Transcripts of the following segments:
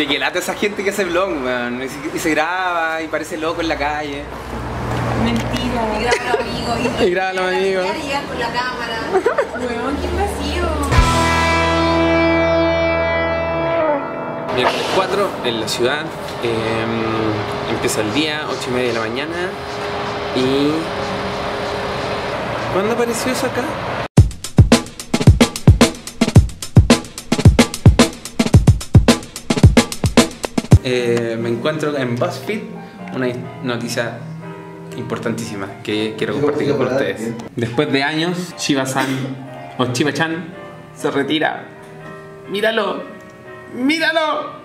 Sí, que lata esa gente que hace vlog, weón. Y se- Y se graba y parece loco en la calle. Mentira. Y graba a los amigos. Y graba a los amigos. Y llegan con la cámara. Weón, qué vacío. Miércoles 4 en la ciudad. eh, empieza el día, 8 y media de la mañana. Y. ¿Cuándo apareció eso acá? Eh, me encuentro en BuzzFeed una noticia importantísima que quiero compartir con ustedes. Después de años, Shiba-san o Chiba-chan se retira. ¡Míralo! ¡Míralo!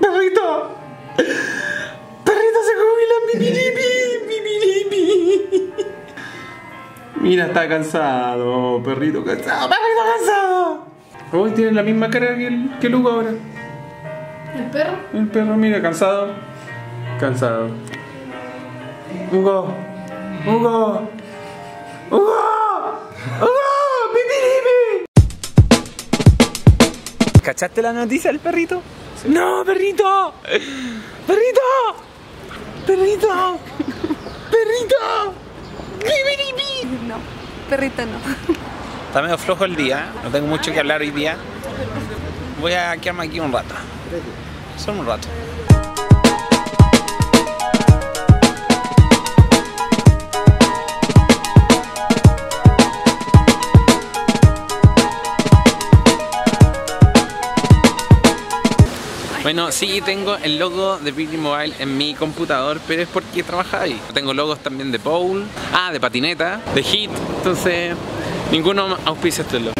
¡Perrito! ¡Perrito se jubila! ¡Pipiripi! ¡Pipiripi! Mira, está cansado, perrito cansado, perrito cansado. Hoy tiene la misma cara que, el, que Lugo ahora. ¿El perro? El perro, mira, cansado. Cansado. Hugo. Hugo. Hugo. Hugo. Pipiripi. ¿Cachaste la noticia del perrito? No, perrito. Perrito. Perrito. Perrito. Pipiripi. No, perrito no. Está medio flojo el día, no tengo mucho que hablar hoy día. Voy a quedarme aquí un rato. Solo un rato. Bueno, sí, tengo el logo de Pretty Mobile en mi computador, pero es porque trabaja ahí. Tengo logos también de Paul, ah, de patineta, de Hit, entonces ninguno auspicia este logo.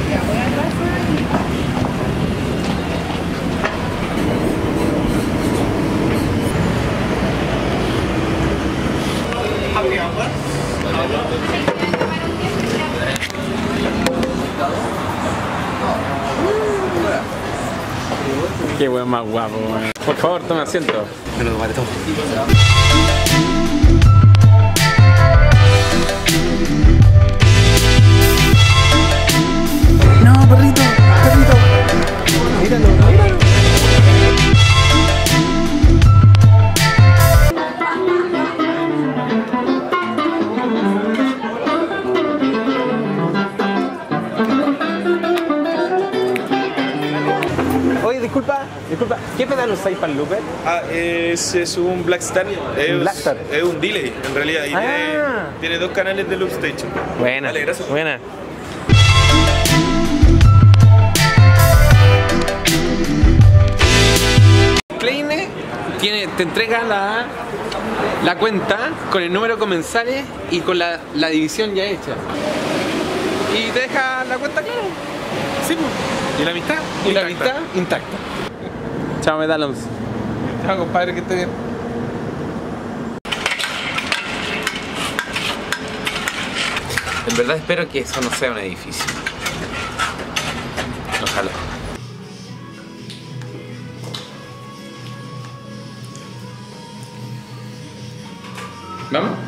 Qué weón más guapo, weón. Por favor, tome asiento. Me lo tomaré todo. Disculpa, disculpa, ¿qué pedal usáis para el looper? Ah, es, es un Blackstar. Es, Blackstar. es un delay, en realidad. Y Ah. tiene, tiene dos canales de loop station. Buena, Vale, gracias. buena. Kleine tiene, te entrega la, la cuenta con el número de comensales y con la, la división ya hecha. Y te deja la cuenta clara. Sí, pues. ¿Y la amistad? Y la Intacta. mitad intacta. Chao, medalons. Chao, compadre, que esté bien. En verdad espero que eso no sea un edificio. Ojalá. ¿Vamos?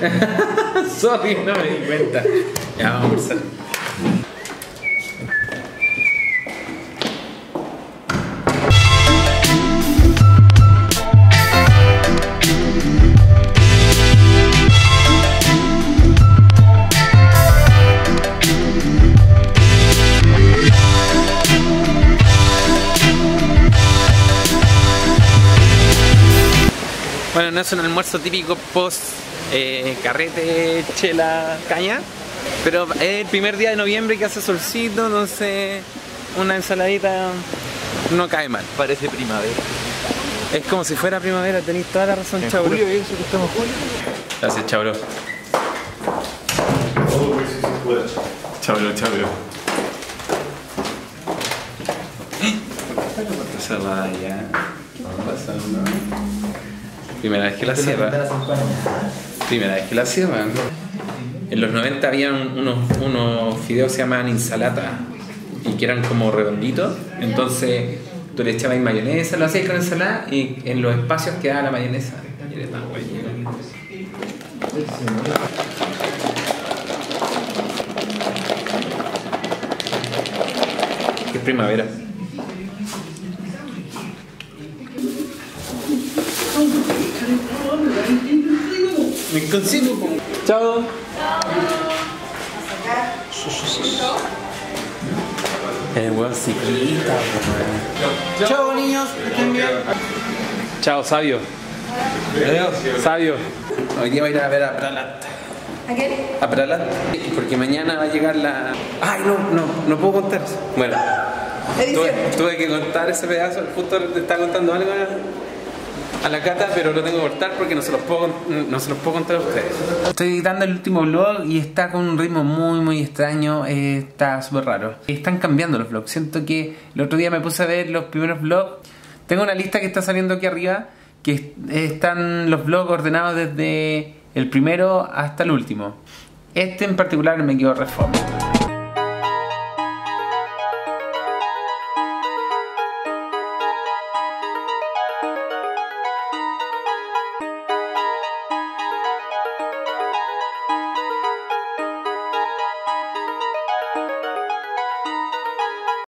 Sorry, no me di cuenta. Ya vamos a empezar. No es un almuerzo típico post eh, carrete, chela, caña, pero es el primer día de noviembre que hace solcito, entonces una ensaladita no cae mal. Parece primavera. Es como si fuera primavera, tenéis toda la razón, Chauro. Julio, ¿y eso que estamos julio? Gracias, Chauro. Chauro, Chauro. Cerrada ya. Pasando. Primera vez que la cierra. Primera vez que la cierran. En los 90 había unos, unos fideos que se llamaban insalata y que eran como redonditos. Entonces tú le echabas mayonesa, lo hacías con ensalada y en los espacios quedaba la mayonesa. Y era tan bueno. Que es primavera. Me consigo. Chao. El weón ciclista, weón. Chao niños, que estén bien. Chao, sabio. Adiós. Sabio. Hoy día voy a ir a ver a Pralat. ¿A qué? A Pralat. Porque mañana va a llegar la. Ay, no, no, no puedo contar eso. Bueno. Tuve, tuve que contar ese pedazo, justo le estaba contando algo a la cata, pero lo tengo que cortar porque no se los puedo, no se los puedo contar a ustedes. Estoy editando el último vlog y está con un ritmo muy muy extraño, eh, está súper raro. Están cambiando los vlogs, siento que el otro día me puse a ver los primeros vlogs. Tengo una lista que está saliendo aquí arriba, que están los vlogs ordenados desde el primero hasta el último. Este en particular me quedó reforma.